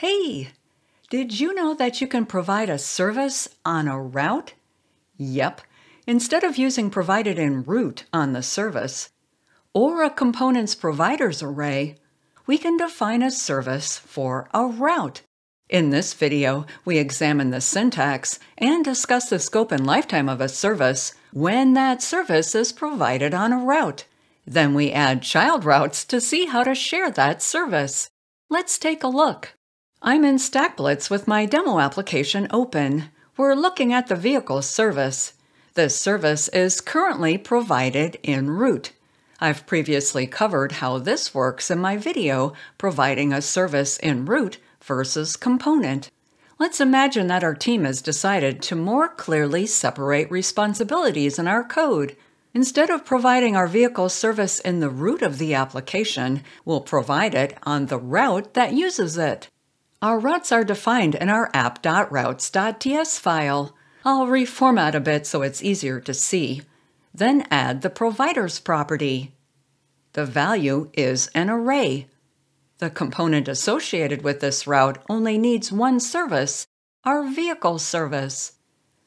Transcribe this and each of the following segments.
Hey, did you know that you can provide a service on a route? Yep, instead of using provided in root on the service, or a components providers array, we can define a service for a route. In this video, we examine the syntax and discuss the scope and lifetime of a service when that service is provided on a route. Then we add child routes to see how to share that service. Let's take a look. I'm in StackBlitz with my demo application open. We're looking at the vehicle service. This service is currently provided in root. I've previously covered how this works in my video, providing a service in root versus component. Let's imagine that our team has decided to more clearly separate responsibilities in our code. Instead of providing our vehicle service in the root of the application, we'll provide it on the route that uses it. Our routes are defined in our app.routes.ts file. I'll reformat a bit so it's easier to see. Then add the providers property. The value is an array. The component associated with this route only needs one service, our vehicle service.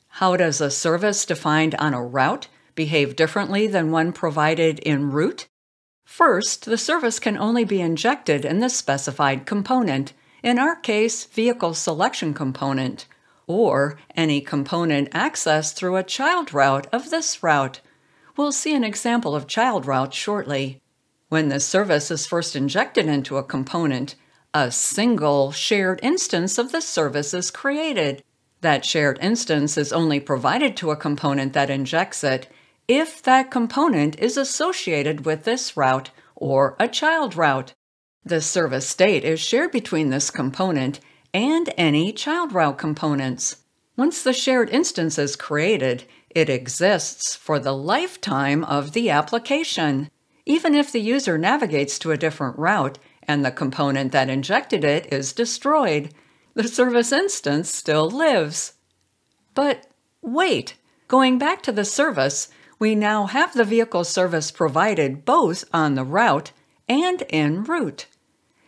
How does a service defined on a route behave differently than one provided in root? First, the service can only be injected in the specified component, in our case, vehicle selection component, or any component accessed through a child route of this route. We'll see an example of child route shortly. When the service is first injected into a component, a single shared instance of the service is created. That shared instance is only provided to a component that injects it if that component is associated with this route or a child route. The service state is shared between this component and any child route components. Once the shared instance is created, it exists for the lifetime of the application. Even if the user navigates to a different route and the component that injected it is destroyed, the service instance still lives. But wait, going back to the service, we now have the vehicle service provided both on the route and in root.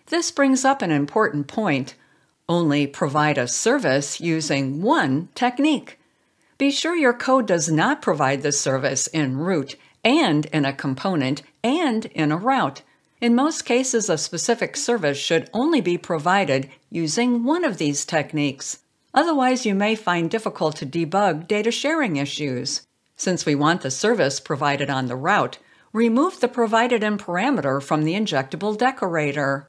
This brings up an important point. Only provide a service using one technique. Be sure your code does not provide the service in root and in a component and in a route. In most cases, a specific service should only be provided using one of these techniques. Otherwise, you may find difficult to debug data sharing issues. Since we want the service provided on the route, remove the provided in parameter from the injectable decorator.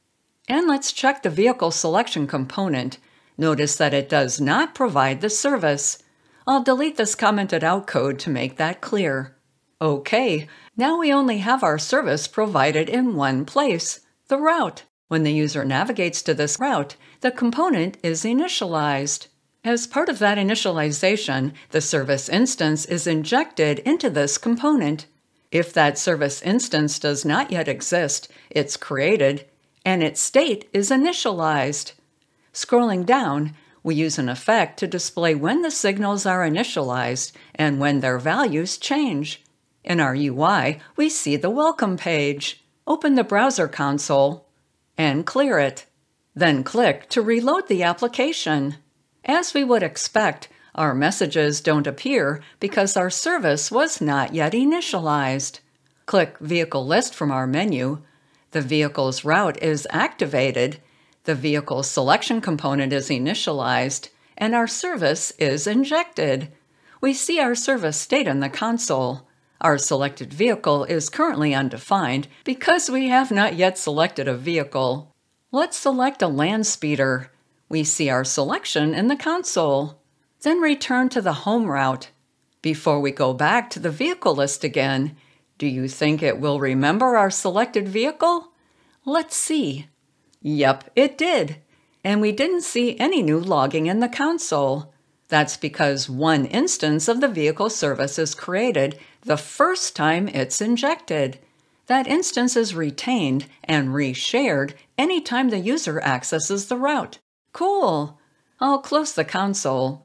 And let's check the vehicle selection component. Notice that it does not provide the service. I'll delete this commented out code to make that clear. Okay, now we only have our service provided in one place, the route. When the user navigates to this route, the component is initialized. As part of that initialization, the service instance is injected into this component. If that service instance does not yet exist, it's created and its state is initialized. Scrolling down, we use an effect to display when the signals are initialized and when their values change. In our UI, we see the welcome page. Open the browser console and clear it. Then click to reload the application. As we would expect, our messages don't appear because our service was not yet initialized. Click Vehicle List from our menu, the vehicle's route is activated, the vehicle selection component is initialized, and our service is injected. We see our service state in the console. Our selected vehicle is currently undefined because we have not yet selected a vehicle. Let's select a land speeder. We see our selection in the console. Then return to the home route. Before we go back to the vehicle list again, do you think it will remember our selected vehicle? Let's see. Yep, it did. And we didn't see any new logging in the console. That's because one instance of the vehicle service is created the first time it's injected. That instance is retained and reshared anytime the user accesses the route. Cool! I'll close the console.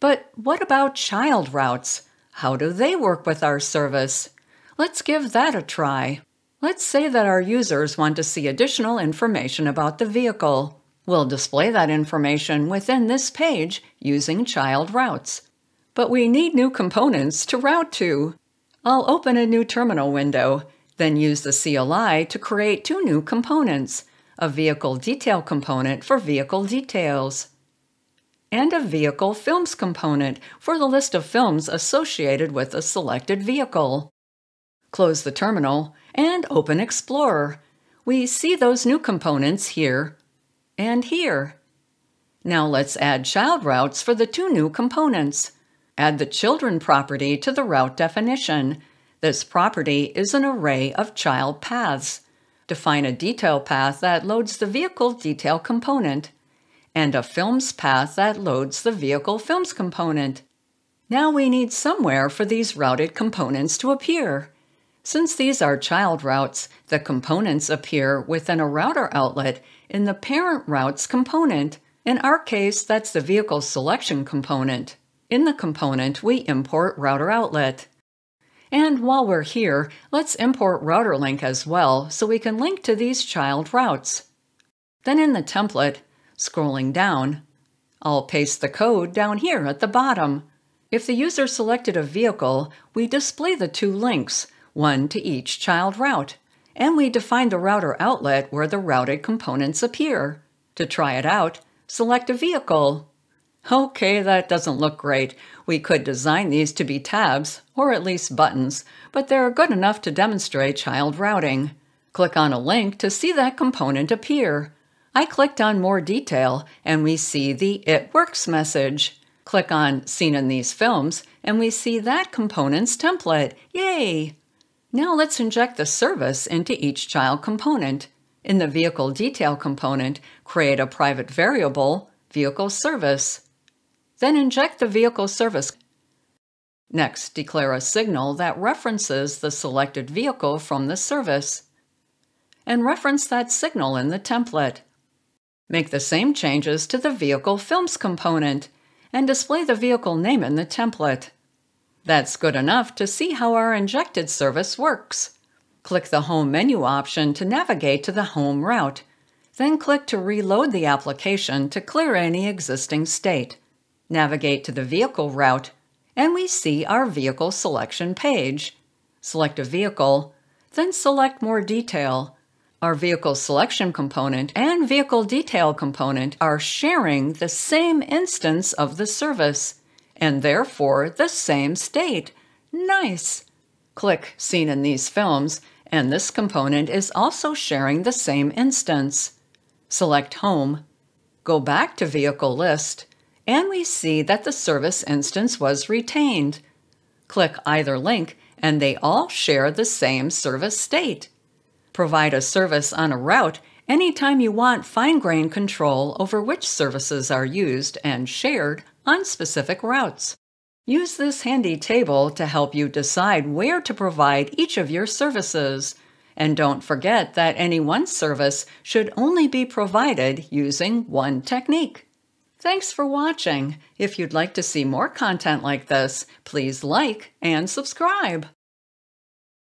But what about child routes? How do they work with our service? Let's give that a try. Let's say that our users want to see additional information about the vehicle. We'll display that information within this page using child routes. But we need new components to route to. I'll open a new terminal window, then use the CLI to create two new components, a vehicle detail component for vehicle details, and a vehicle films component for the list of films associated with a selected vehicle. Close the terminal and open Explorer. We see those new components here and here. Now let's add child routes for the two new components. Add the children property to the route definition. This property is an array of child paths. Define a detail path that loads the vehicle detail component and a films path that loads the vehicle films component. Now we need somewhere for these routed components to appear. Since these are child routes, the components appear within a router outlet in the parent routes component. In our case, that's the vehicle selection component. In the component, we import router outlet. And while we're here, let's import router link as well so we can link to these child routes. Then in the template, scrolling down, I'll paste the code down here at the bottom. If the user selected a vehicle, we display the two links, one to each child route, and we define the router outlet where the routed components appear. To try it out, select a vehicle. Okay, that doesn't look great. We could design these to be tabs, or at least buttons, but they're good enough to demonstrate child routing. Click on a link to see that component appear. I clicked on More Detail, and we see the It Works message. Click on Seen in these films, and we see that component's template. Yay! Now let's inject the service into each child component. In the vehicle detail component, create a private variable, vehicle service. Then inject the vehicle service. Next, declare a signal that references the selected vehicle from the service. And reference that signal in the template. Make the same changes to the vehicle films component and display the vehicle name in the template. That's good enough to see how our injected service works. Click the Home menu option to navigate to the home route. Then click to reload the application to clear any existing state. Navigate to the vehicle route, and we see our vehicle selection page. Select a vehicle, then select More Detail. Our vehicle selection component and vehicle detail component are sharing the same instance of the service and therefore the same state. Nice! Click Seen in these films, and this component is also sharing the same instance. Select Home, go back to Vehicle List, and we see that the service instance was retained. Click either link, and they all share the same service state. Provide a service on a route anytime you want fine-grained control over which services are used and shared on specific routes. Use this handy table to help you decide where to provide each of your services. And don't forget that any one service should only be provided using one technique. Thanks for watching. If you'd like to see more content like this, please like and subscribe.